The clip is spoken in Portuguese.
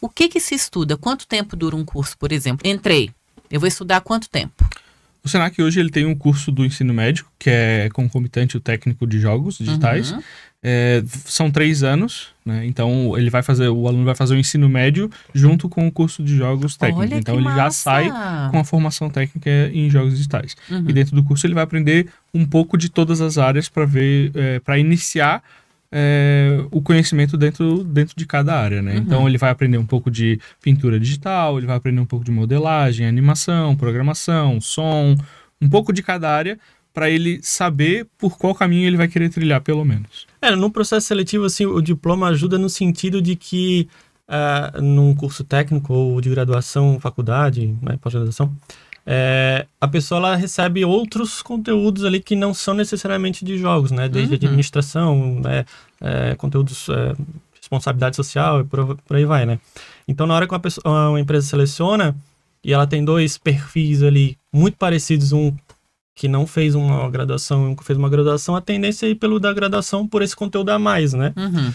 O que que se estuda? Quanto tempo dura um curso, por exemplo? Entrei. Eu vou estudar quanto tempo? O Senac hoje ele tem um curso do ensino médio, que é concomitante o técnico de jogos digitais. Uhum. É, são três anos, né? Então ele vai fazer, o aluno vai fazer o ensino médio junto com o curso de jogos técnicos. Olha então ele já massa! sai com a formação técnica em jogos digitais. Uhum. E dentro do curso ele vai aprender um pouco de todas as áreas para ver, para iniciar é, o conhecimento dentro, dentro de cada área, né? Uhum. Então ele vai aprender um pouco de pintura digital, ele vai aprender um pouco de modelagem, animação, programação, som, um pouco de cada área para ele saber por qual caminho ele vai querer trilhar, pelo menos. É, no processo seletivo, assim, o diploma ajuda no sentido de que ah, num curso técnico ou de graduação, faculdade, né, pós-graduação, é, a pessoa ela recebe outros conteúdos ali que não são necessariamente de jogos, né? Desde Uhum. administração, né, é, conteúdos, é, responsabilidade social e por, por aí vai, né? Então, na hora que uma, pessoa, uma empresa seleciona e ela tem dois perfis ali muito parecidos, um que não fez uma graduação e um que fez uma graduação, a tendência é ir pelo da graduação por esse conteúdo a mais, né? Uhum.